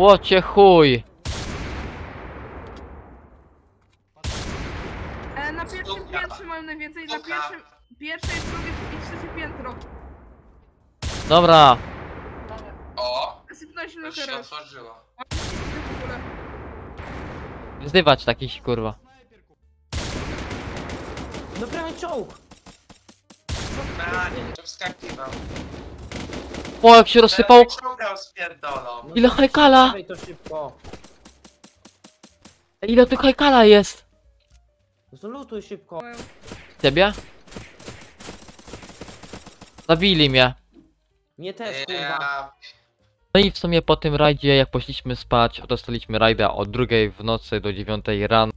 Łocie chuj! E, na pierwszym Dobra. piętrze mają najwięcej, na pierwszym, pierwsze, drugie i trzecie piętro. Dobra, O, Zasypnąłeś na już się teraz. otworzyło. w ogóle. wzywać takich kurwa. No prawie czołg! Branie, to wskakiwał. O, jak się rozsypał! Czołgał spierdolą. No Ile hajkala? dawaj to szybko! Ej, Ile tu hajkala jest? No to lutuj szybko! Ciebie? Zabili mnie. Mnie też, kurwa! Ja... No i w sumie po tym rajdzie, jak poszliśmy spać, dostaliśmy rajda od drugiej w nocy do dziewiątej rano.